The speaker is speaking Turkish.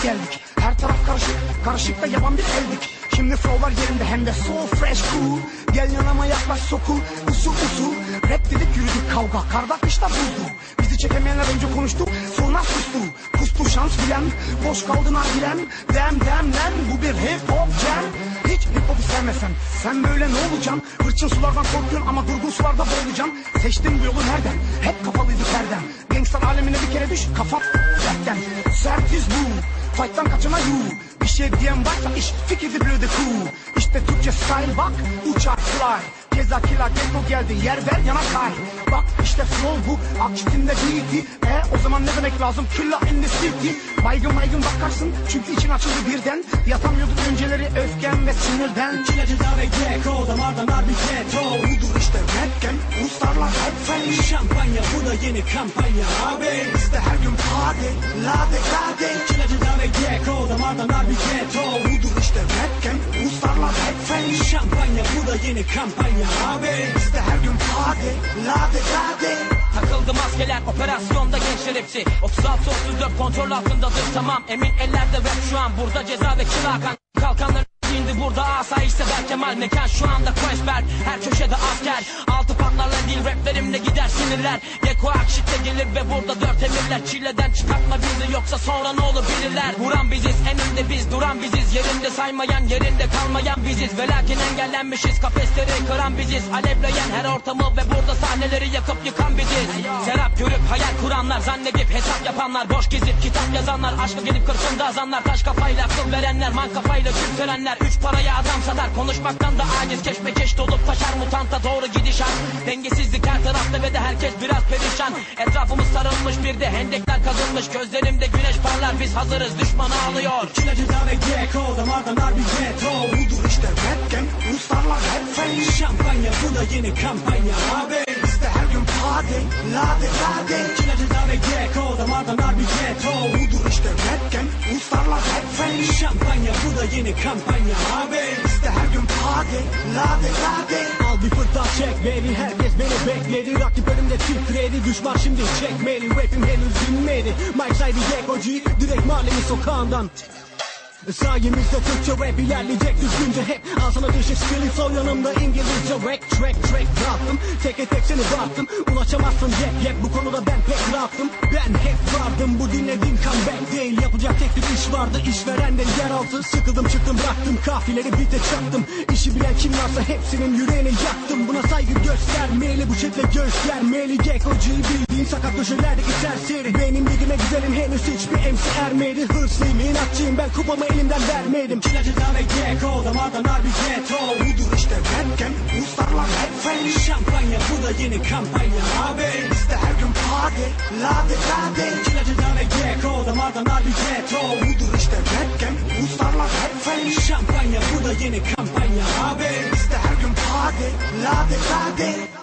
geldik geldik. Her taraf karışık karışık da yaban bir eldik. Şimdi flowlar yerinde hem de so fresh cool. Gel yanıma yaklaş soku usul usul Rap dedik yürüdük kavga karda kışta buzdu. Bizi çekemeyenler önce konuştu sonra sustu. Kustu şans bilen boş kaldı nargilen Dem dem dem bu bir hip hop jam. Hiç hip hop'u sevmesen sen böyle ne olacaksın? Hırçın sulardan korkuyorsun ama durgun sularda boğulacaksın. Seçtin bu yolu nereden? Hep kafalıydı terden Kere düş kafa dertten Sertiz bu. Fight'tan kaçana yu. Bir şey diyen varsa iş fikri blöde cool İşte Türkçe style bak uçar fly. Ceza kila geldi yer ver yana kay. Bak işte flow bu akçitinde beat'i o zaman ne demek lazım? Killa in the city Baygın baygın bakarsın. Çünkü için açıldı birden. Yatamıyorduk önceleri öfken ve sinirden. Çilacıda ve Gecko damardan harbi keto Budur işte rapken Ruslarla hep fen Şampanya bu da yeni kampanya. Abi Bizde her gün party. Lade lade. Çilacıda ve Gecko damardan harbi keto Budur işte rapken Ruslarla hep fen Şampanya bu da yeni kampanya. Abi Bizde her gün party. Lade lade Takıldı maskeler operasyonda gençler hepsi 36-34 kontrol altındadır tamam. Emin ellerde rap şu an. Burada ceza ve kirakan Kalkanlar indi burada asayiş Sefer Kemal Mekan şu anda Kreuzberg Her köşede asker. Altı patlarla değil raplerimle gider sinirler. Geko Akşit'te gelir ve burada dört emirler. Çileden çıkartma bizi yoksa sonra ne olur bilirler. Vuran biziz en önde biz duran biziz. Yerinde saymayan yerinde kalmayan biziz. Ve lakin engellenmişiz kafesleri kıran biziz. Alevleyen her ortamı ve burada sahneleri yakıp yıkan biziz. Serap görüp hayal kuranlar zannedip hesap yapanlar. Boş gezip kitap yazanlar aşkı gelip kırkında azanlar. Taş kafayla akıl verenler man kafayla törenler Üç paraya adam satar konuşmaktan da aciz. Keşmekeş dolup taşar mutanta doğru gidişat. Dengesizlik her tarafta ve de herkes biraz perişan. Etrafımız sarılmış bir de hendekler kazılmış Gözlerimde güneş parlar biz hazırız. Düşman ağlıyor. Çilacıda ve Gecko damardan harbi keto Budur işte rapken Ruslarla hep fen Şampanya bu da yeni kampanya. Abi Bizde her gün party Lade lade. Çilacıda ve Gecko Şampanya bu da yeni kampanya. Abi Bizde her gün party Lade lade. Al bir fırtına çek beni. Herkes beni bekledi. Rakip önümde titredi. Düşman şimdi çekmeli. Rapim henüz dinmedi. Mike Saidi Gekko'cu direkt mahallenin sokağından. Sayemizde Türkçe rap ilerleyecek düzgünce. Hep Al sana skilli sol yanımda İngilizce rap track track dağıttım Teke tek seni baktım Ulaşamazsın yep yep. Bu konuda ben pek rahatım. Ben hep vardım. Bu dinlediğin comeback değil vardı işverenden yer altı Sıkıldım çıktım bıraktım. Kafileri bite çaktım. İşi bilen kim varsa hepsinin yüreğini yaktım. Buna saygı göstermeyeli bu şekilde göstermeyeli Gekko'cuyu bildiğin sakat köşelerdeki serseri Benim ligime güzelim henüz hiçbir MC ermedi. Hırslıyım inatçıyım ben kupamı elimden vermedim. Çilacıda ve Gekko damardan harbi keto Budur işte rapken Ruslarla hep fen Şampanya bu da yeni kampanya. Abi Bizde her gün party Lade lade. Çilacıda ve Gekko damardan harbi keto Budur işte rapken Ruslarla hep fen Şampanya bu da yeni kampanya. Abi Bizde her gün party Lade lade